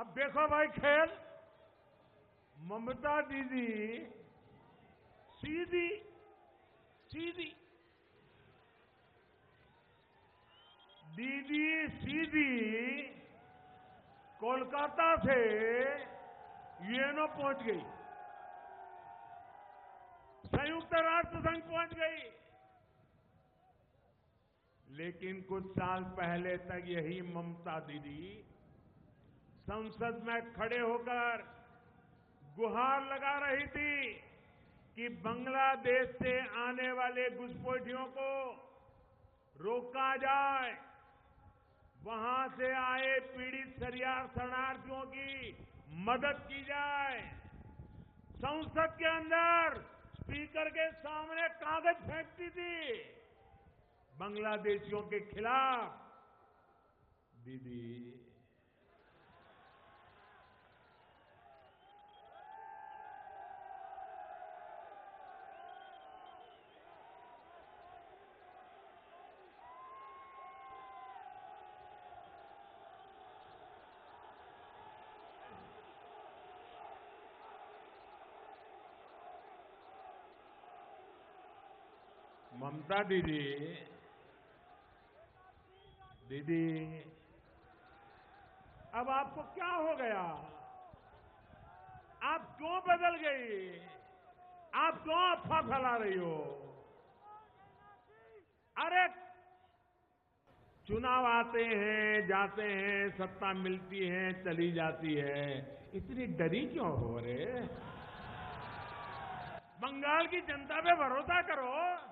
अब देखो भाई खेल। ममता दीदी सीधी सीधी। दीदी सीधी कोलकाता से यूएनओ पहुँच गई। संयुक्त राष्ट्र संघ पहुँच गई। लेकिन कुछ साल पहले तक यही ममता दीदी संसद में खड़े होकर गुहार लगा रही थी कि बांग्लादेश से आने वाले घुसपैठियों को रोका जाए। वहाँ से आए पीड़ित शरियार शरणार्थियों की मदद की जाए। संसद के अंदर स्पीकर के सामने कागज़ फेंकती थी। बांग्लादेशियों के खिलाफ। दीदी ममता दीदी दीदी, अब आपको क्या हो गया? आप क्यों बदल गई? आप क्यों अफवाह फैला रही हो? अरे, चुनाव आते हैं, जाते हैं, सत्ता मिलती है, चली जाती है। इतनी डरी क्यों हो रे? बंगाल की जनता पे भरोसा करो।